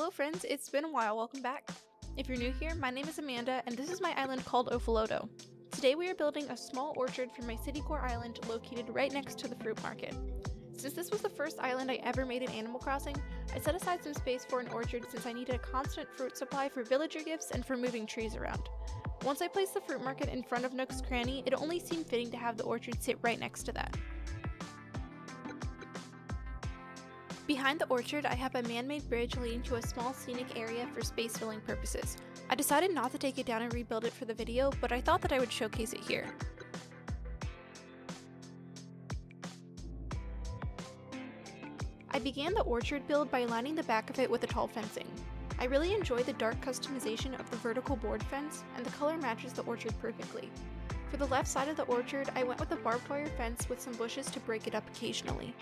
Hello, friends, it's been a while. Welcome back. If you're new here, my name is Amanda, and this is my island called Ofoloto. Today, we are building a small orchard for my city core island located right next to the fruit market. Since this was the first island I ever made in Animal Crossing, I set aside some space for an orchard since I needed a constant fruit supply for villager gifts and for moving trees around. Once I placed the fruit market in front of Nook's Cranny, it only seemed fitting to have the orchard sit right next to that. Behind the orchard, I have a man-made bridge leading to a small scenic area for space filling purposes. I decided not to take it down and rebuild it for the video, but I thought that I would showcase it here. I began the orchard build by lining the back of it with a tall fencing. I really enjoy the dark customization of the vertical board fence, and the color matches the orchard perfectly. For the left side of the orchard, I went with a barbed wire fence with some bushes to break it up occasionally.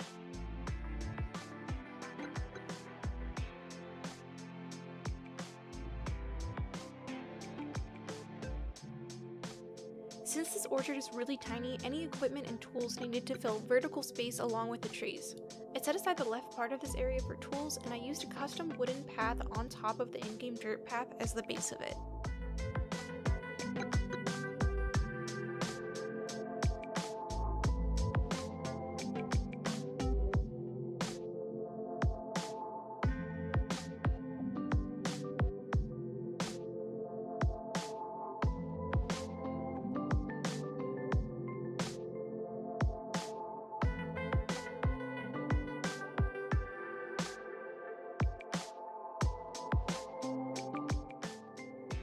Since this orchard is really tiny, any equipment and tools needed to fill vertical space along with the trees. I set aside the left part of this area for tools and I used a custom wooden path on top of the in-game dirt path as the base of it.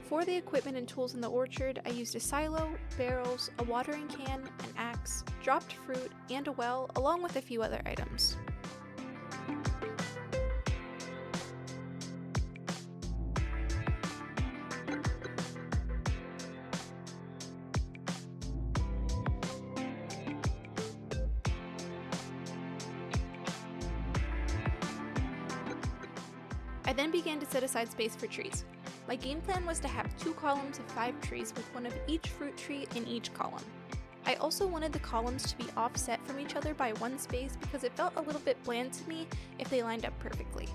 For the equipment and tools in the orchard, I used a silo, barrels, a watering can, an axe, dropped fruit, and a well, along with a few other items. I then began to set aside space for trees. My game plan was to have two columns of five trees with one of each fruit tree in each column. I also wanted the columns to be offset from each other by one space because it felt a little bit bland to me if they lined up perfectly.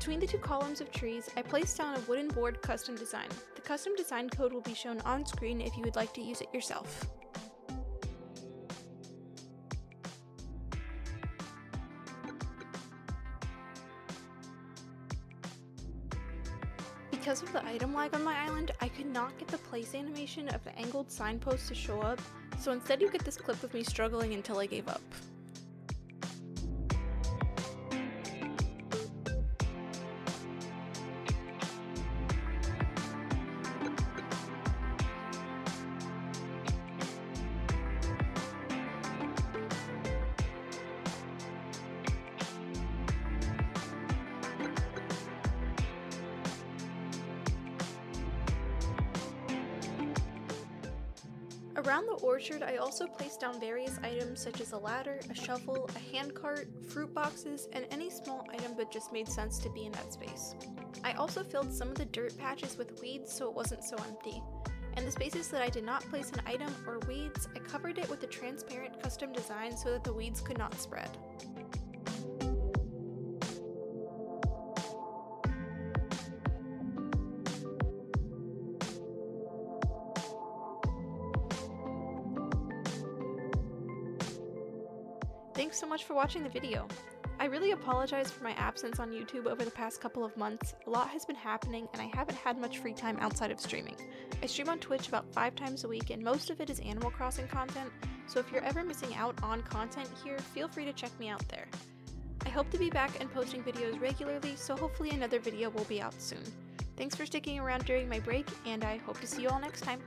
Between the two columns of trees, I placed down a wooden board custom design. The custom design code will be shown on screen if you would like to use it yourself. Because of the item lag on my island, I could not get the place animation of the angled signpost to show up, so instead you get this clip of me struggling until I gave up. Around the orchard, I also placed down various items such as a ladder, a shovel, a handcart, fruit boxes, and any small item that just made sense to be in that space. I also filled some of the dirt patches with weeds so it wasn't so empty. And the spaces that I did not place an item or weeds, I covered it with a transparent custom design so that the weeds could not spread. Thanks so much for watching the video. I really apologize for my absence on YouTube over the past couple of months. A lot has been happening and I haven't had much free time outside of streaming. I stream on Twitch about five times a week and most of it is Animal Crossing content, so if you're ever missing out on content here, feel free to check me out there. I hope to be back and posting videos regularly, so hopefully another video will be out soon. Thanks for sticking around during my break, and I hope to see you all next time.